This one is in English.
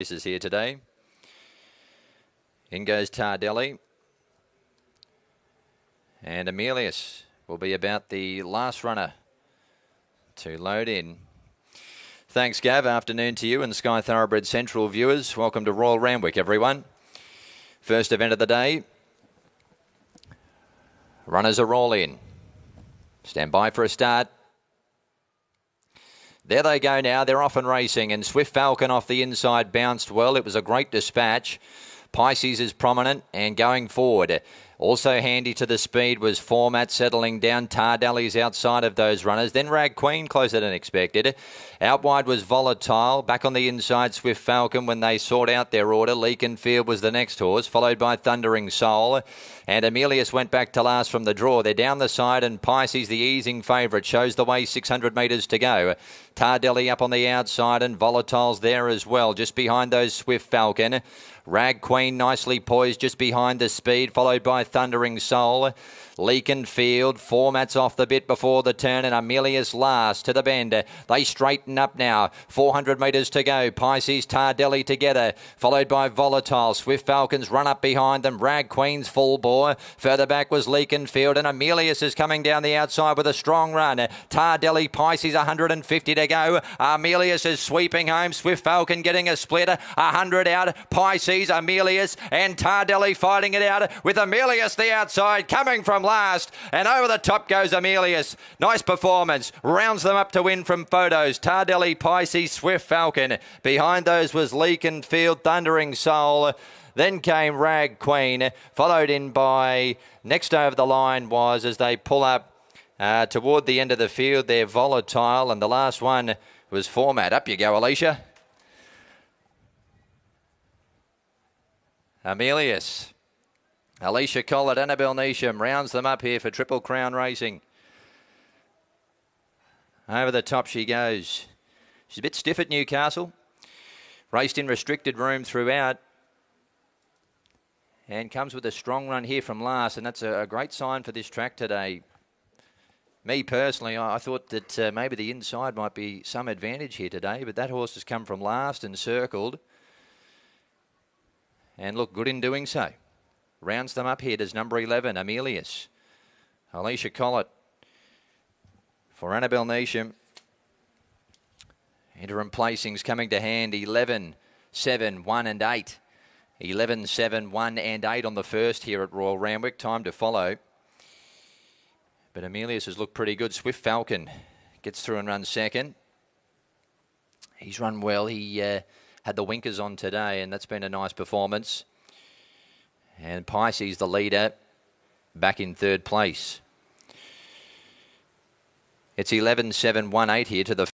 races here today. In goes Tardelli. And Aemelius will be about the last runner to load in. Thanks, Gav. Afternoon to you and Sky Thoroughbred Central viewers. Welcome to Royal Randwick, everyone. First event of the day. Runners are all in. Stand by for a start. There they go now. They're off and racing, and Swift Falcon off the inside bounced well. It was a great dispatch. Pisces is prominent and going forward. Also handy to the speed was Format settling down. Tardelli's outside of those runners. Then Rag Queen closer than expected. Out wide was Volatile. Back on the inside, Swift Falcon when they sought out their order. Leakenfield was the next horse, followed by Thundering Soul. And Aemelius went back to last from the draw. They're down the side, and Pisces, the easing favourite, shows the way 600 metres to go. Tardelli up on the outside, and Volatile's there as well, just behind those Swift Falcon. Rag Queen nicely poised just behind the speed, followed by Thundering Soul. Leakenfield, formats off the bit before the turn, and Aemelius last to the bend. They straighten up now. 400 metres to go. Pisces, Tardelli together, followed by Volatile. Swift Falcons run up behind them. Rag Queen's full bore. Further back was Leakenfield, and Aemelius is coming down the outside with a strong run. Tardelli, Pisces, 150 to go. Aemelius is sweeping home. Swift Falcon getting a split. 100 out. Pisces, Aemelius, and Tardelli fighting it out with Aemelius the outside coming from last. And over the top goes Aemelius. Nice performance. Rounds them up to win from photos. Tardelli, Pisces, Swift Falcon. Behind those was Leakenfield, Thundering Soul. Then came Rag Queen, followed in by next over the line was as they pull up uh, toward the end of the field. They're volatile, and the last one was format. Up you go, Alysha. Aemelius. Alysha Collett, Annabel Neasham rounds them up here for Triple Crown Racing. Over the top she goes. She's a bit stiff at Newcastle. Raced in restricted room throughout. And comes with a strong run here from last, and that's a, a great sign for this track today. Me personally, I, I thought that uh, maybe the inside might be some advantage here today, but that horse has come from last and circled and looked good in doing so. Rounds them up here. Does number 11, Aemelius. Alysha Collett for Annabel Neasham. Interim placings coming to hand 11, 7, 1 and 8. 11, 7, 1 and 8 on the first here at Royal Randwick. Time to follow. But Aemelius has looked pretty good. Swift Falcon gets through and runs second. He's run well. He uh, had the winkers on today, and that's been a nice performance. And Pisces, the leader, back in third place. It's 11 7 1 8 here to the